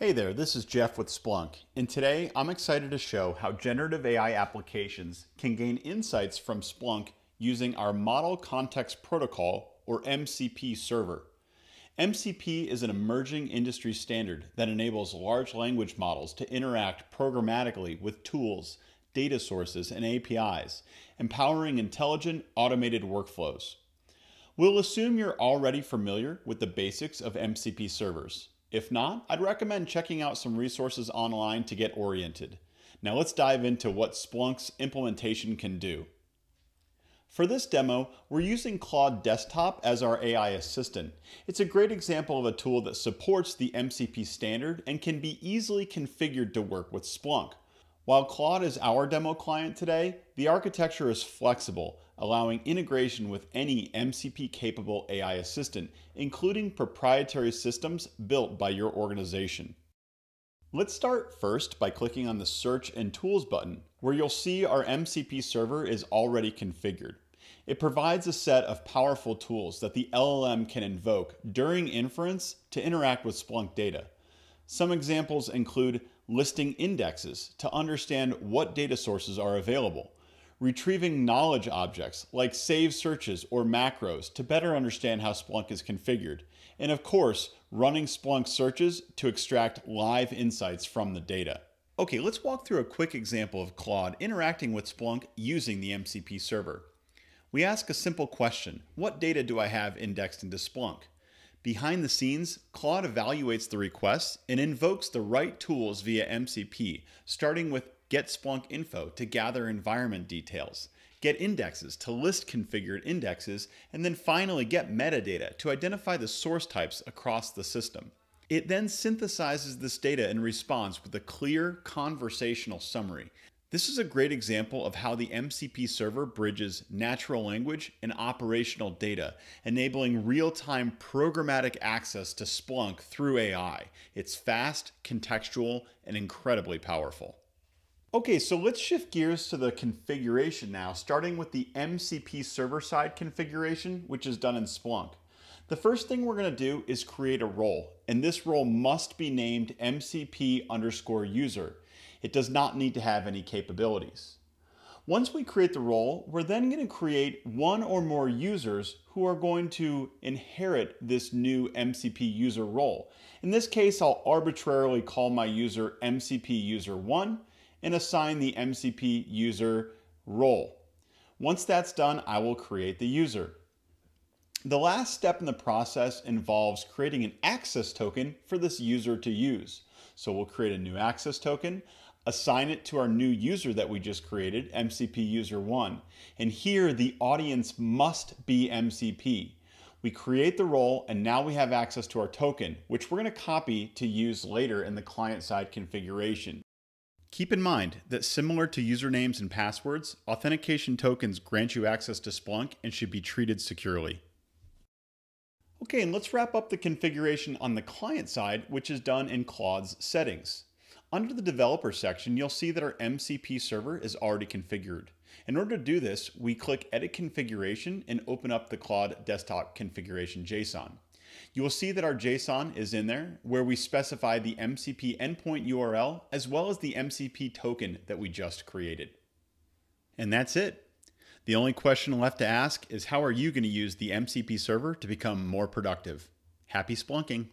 Hey there, this is Jeff with Splunk, and today I'm excited to show how generative AI applications can gain insights from Splunk using our Model Context Protocol, or MCP server. MCP is an emerging industry standard that enables large language models to interact programmatically with tools, data sources, and APIs, empowering intelligent, automated workflows. We'll assume you're already familiar with the basics of MCP servers. If not, I'd recommend checking out some resources online to get oriented. Now let's dive into what Splunk's implementation can do. For this demo, we're using Claude Desktop as our AI assistant. It's a great example of a tool that supports the MCP standard and can be easily configured to work with Splunk. While Claude is our demo client today, the architecture is flexible, allowing integration with any MCP capable AI assistant, including proprietary systems built by your organization. Let's start first by clicking on the Search and Tools button, where you'll see our MCP server is already configured. It provides a set of powerful tools that the LLM can invoke during inference to interact with Splunk data. Some examples include listing indexes to understand what data sources are available, retrieving knowledge objects like saved searches or macros to better understand how Splunk is configured, and of course, running Splunk searches to extract live insights from the data. Okay, let's walk through a quick example of Claude interacting with Splunk using the MCP server. We ask a simple question, what data do I have indexed into Splunk? Behind the scenes, Claude evaluates the requests and invokes the right tools via MCP, starting with get Splunk info to gather environment details, get indexes to list configured indexes, and then finally get metadata to identify the source types across the system. It then synthesizes this data in response with a clear conversational summary this is a great example of how the MCP server bridges natural language and operational data, enabling real-time programmatic access to Splunk through AI. It's fast, contextual, and incredibly powerful. Okay, so let's shift gears to the configuration now, starting with the MCP server-side configuration, which is done in Splunk. The first thing we're going to do is create a role, and this role must be named MCP underscore user. It does not need to have any capabilities. Once we create the role, we're then going to create one or more users who are going to inherit this new MCP user role. In this case, I'll arbitrarily call my user MCP user 1 and assign the MCP user role. Once that's done, I will create the user. The last step in the process involves creating an access token for this user to use. So we'll create a new access token assign it to our new user that we just created, MCP user one. And here the audience must be MCP. We create the role and now we have access to our token, which we're gonna copy to use later in the client-side configuration. Keep in mind that similar to usernames and passwords, authentication tokens grant you access to Splunk and should be treated securely. Okay, and let's wrap up the configuration on the client side, which is done in Claude's settings. Under the developer section, you'll see that our MCP server is already configured. In order to do this, we click Edit Configuration and open up the Claude Desktop Configuration JSON. You will see that our JSON is in there where we specify the MCP endpoint URL as well as the MCP token that we just created. And that's it. The only question left to ask is how are you going to use the MCP server to become more productive? Happy splunking!